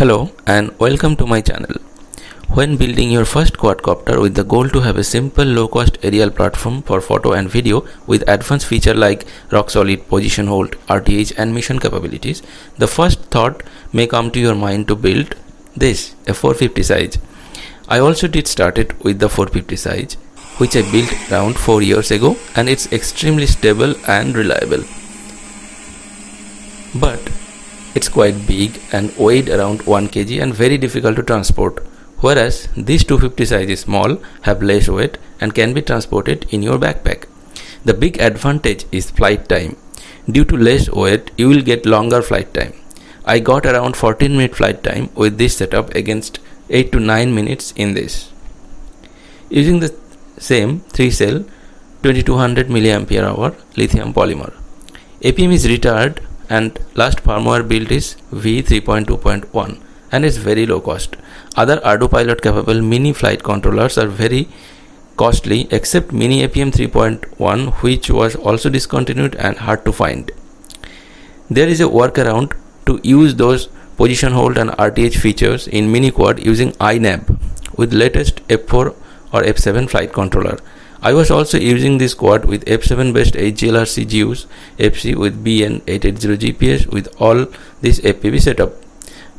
Hello and welcome to my channel. When building your first quadcopter with the goal to have a simple low-cost aerial platform for photo and video with advanced feature like rock-solid position hold, RTH and mission capabilities, the first thought may come to your mind to build this, a 450 size. I also did start it with the 450 size which I built around 4 years ago and it's extremely stable and reliable. But it's quite big and weighed around 1 kg and very difficult to transport whereas these 250 size is small, have less weight and can be transported in your backpack. The big advantage is flight time. Due to less weight, you will get longer flight time. I got around 14 minute flight time with this setup against 8 to 9 minutes in this. Using the same 3 cell 2200 mAh lithium polymer. APM is retired and last firmware build is V3.2.1 and is very low cost. Other ArduPilot capable mini flight controllers are very costly except mini APM 3.1 which was also discontinued and hard to find. There is a workaround to use those position hold and RTH features in mini quad using iNav with latest F4 or F7 flight controller. I was also using this quad with F7 based HGLRC Zeus FC with BN880 GPS with all this FPV setup.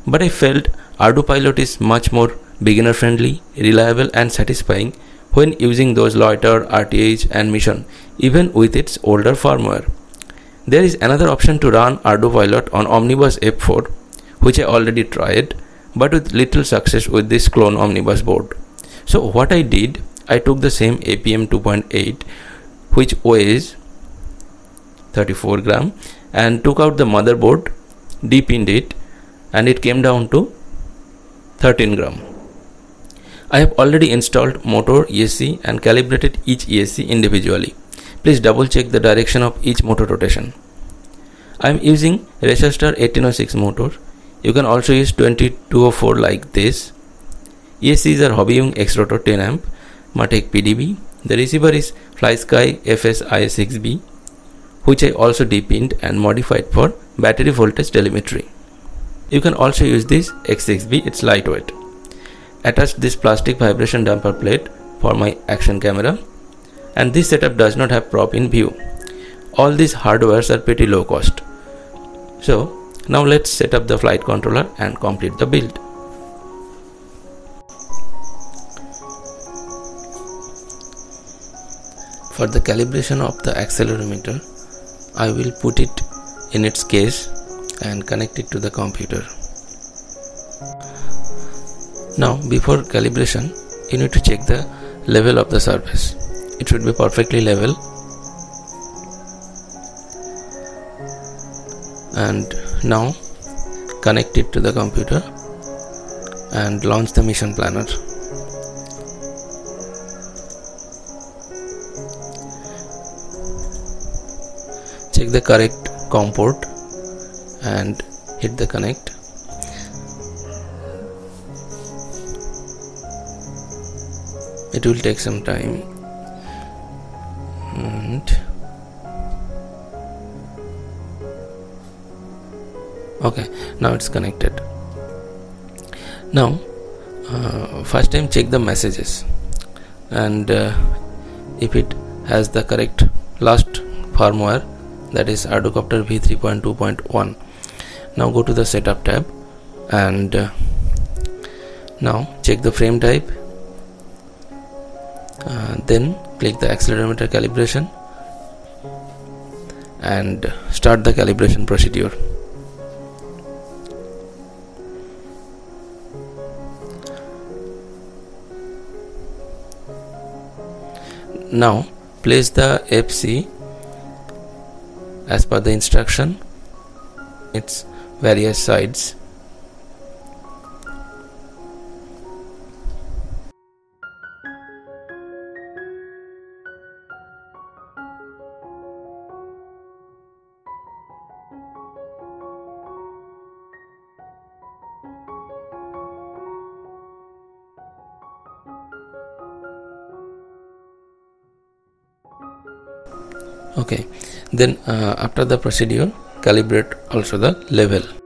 But I felt ArduPilot is much more beginner friendly, reliable and satisfying when using those loiter, RTH and mission even with its older firmware. There is another option to run ArduPilot on Omnibus F4 which I already tried but with little success with this clone Omnibus board. So what I did I took the same APM 2.8 which weighs 34 gram and took out the motherboard depinned it and it came down to 13 gram. I have already installed motor ESC and calibrated each ESC individually. Please double check the direction of each motor rotation. I am using Racerstar 1806 motor. You can also use 2204 like this. ESCs are Hobbywing X-Rotor 10 amp Matek PDB. The receiver is FlySky FS-I6B which I also depinned and modified for battery voltage telemetry. You can also use this X6B, it's lightweight. Attach this plastic vibration damper plate for my action camera and this setup does not have prop in view. All these hardwares are pretty low cost. So now let's set up the flight controller and complete the build. For the calibration of the accelerometer, I will put it in its case and connect it to the computer. Now before calibration, you need to check the level of the surface. It should be perfectly level and now connect it to the computer and launch the mission planner. Check the correct COM port and hit the connect. It will take some time. And okay now it's connected. Now uh, first time check the messages. And uh, if it has the correct last firmware that is Arducopter v3.2.1 now go to the setup tab and uh, now check the frame type. Uh, then click the accelerometer calibration and start the calibration procedure. Now place the FC as per the instruction. Its various sides okay. Then uh, after the procedure calibrate also the level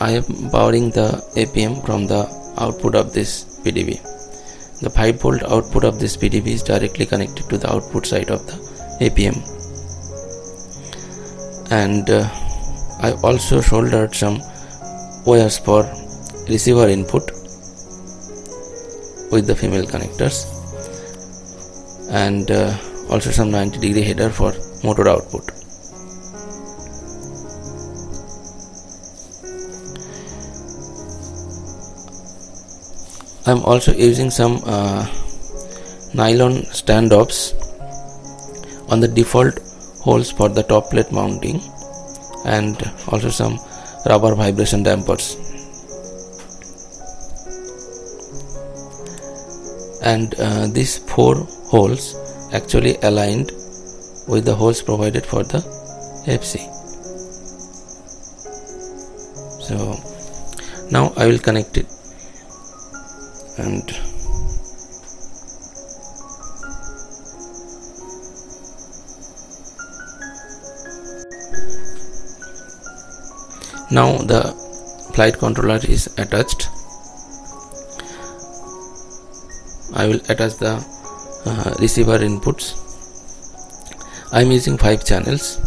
I am powering the APM from the output of this PDB. The 5 volt output of this PDB is directly connected to the output side of the APM. And uh, I also soldered some wires for receiver input with the female connectors and uh, also some 90 degree header for motor output. I'm also using some uh, nylon standoffs on the default holes for the top plate mounting and also some rubber vibration dampers. And uh, these four holes actually aligned with the holes provided for the FC so now I will connect it and now the flight controller is attached. I will attach the uh, receiver inputs. I am using 5 channels.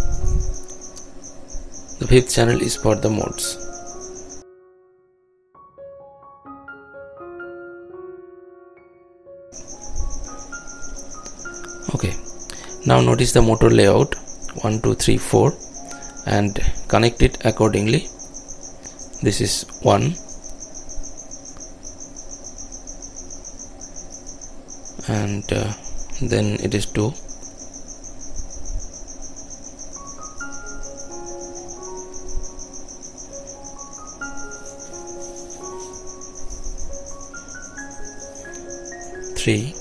The fifth channel is for the modes now notice the motor layout. 1 2 3 4 and connect it accordingly. This is 1 and uh, then it is 2 3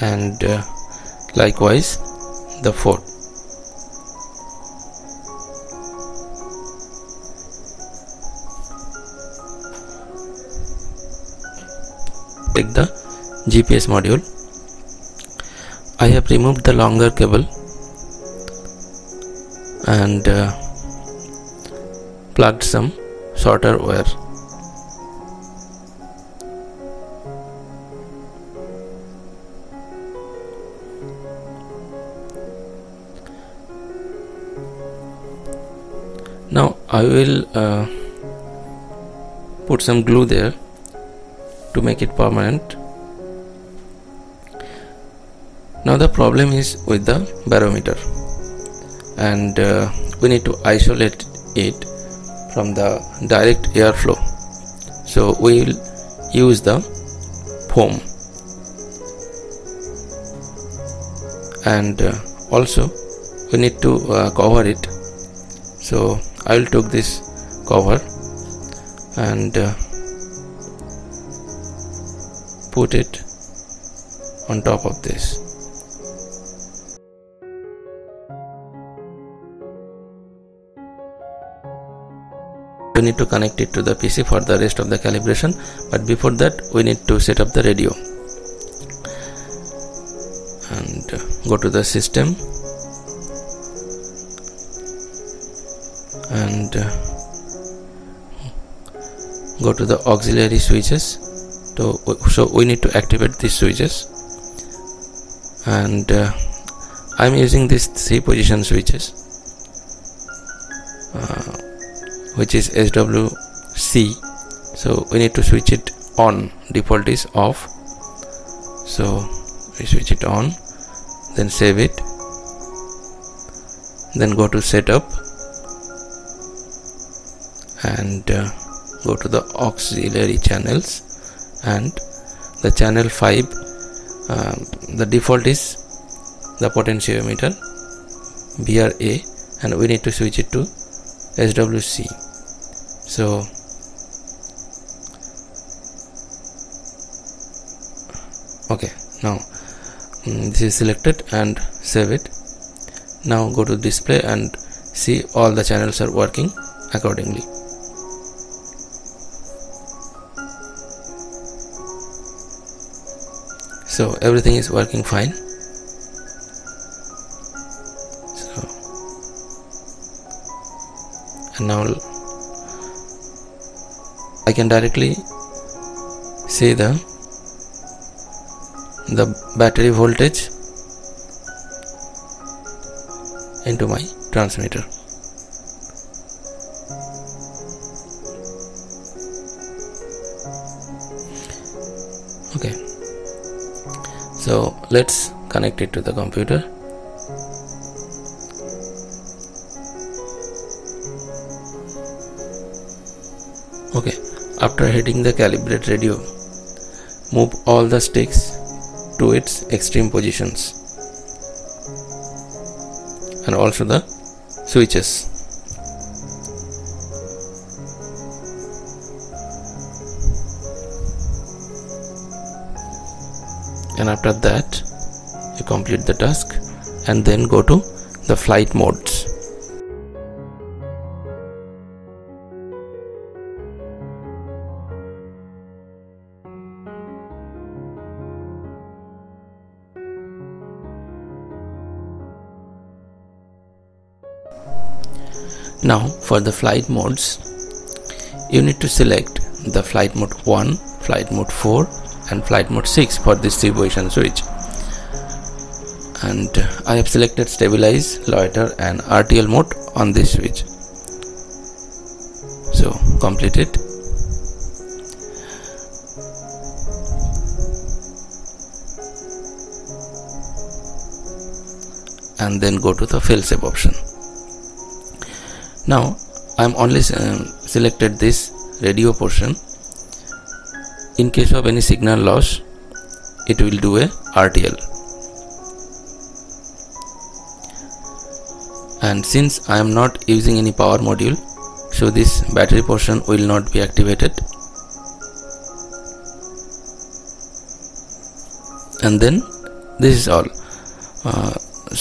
and uh, likewise the fourth. Take the GPS module. I have removed the longer cable and uh, plugged some shorter wire I will uh, put some glue there to make it permanent. Now the problem is with the barometer and uh, we need to isolate it from the direct airflow. So we will use the foam. And uh, also we need to uh, cover it. So I will take this cover and uh, put it on top of this. We need to connect it to the PC for the rest of the calibration but before that we need to set up the radio. And uh, go to the system and uh, go to the auxiliary switches. So, so we need to activate these switches. And uh, I'm using these three position switches uh, which is SWC so we need to switch it on. Default is off. So we switch it on then save it then go to setup and uh, go to the auxiliary channels. And the channel 5 um, the default is the potentiometer VRA and we need to switch it to SWC so okay now um, this is selected and save it. Now go to display and see all the channels are working accordingly so everything is working fine. So. And now I can directly see the the battery voltage into my transmitter so let's connect it to the computer. Okay after hitting the calibrate radio move all the sticks to its extreme positions and also the switches and after that you complete the task and then go to the flight modes. Now for the flight modes, you need to select the flight mode 1, flight mode 4 and flight mode 6 for this 3 position switch. And I have selected stabilize, loiter and RTL mode on this switch. So complete it. And then go to the failsafe option now I'm only uh, selected this radio portion in case of any signal loss it will do a RTL and since I am not using any power module so this battery portion will not be activated. And then this is all. Uh,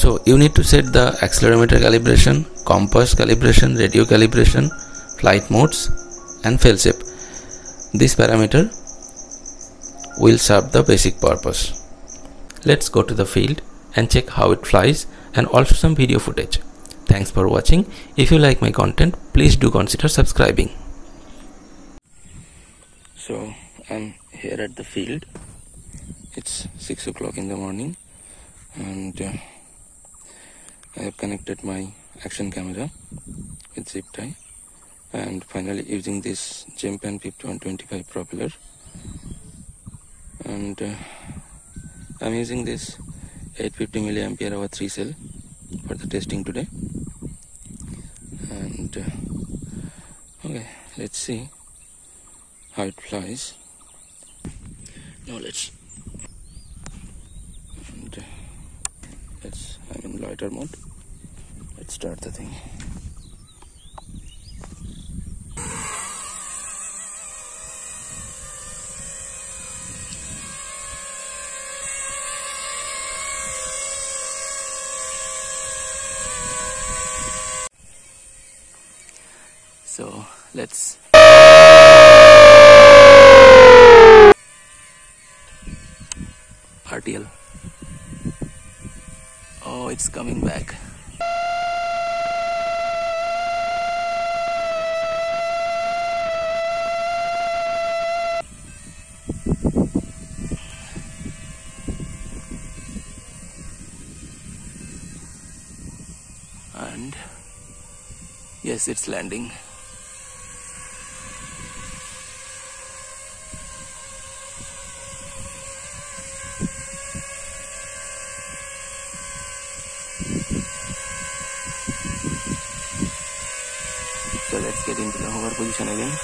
so you need to set the accelerometer calibration compass calibration radio calibration flight modes and failsafe this parameter will serve the basic purpose. Let's go to the field and check how it flies and also some video footage. Thanks for watching. If you like my content please do consider subscribing. So i'm here at the field. It's six o'clock in the morning and uh, I have connected my action camera with zip tie. And finally using this Gemfan 5125 propeller and uh, I'm using this 850 milliampere hour 3 cell for the testing today. And uh, okay let's see how it flies. Now let's and uh, let's I'm in loiter mode. Let's start the thing RTL oh it's coming back. And yes it's landing get into the hover position again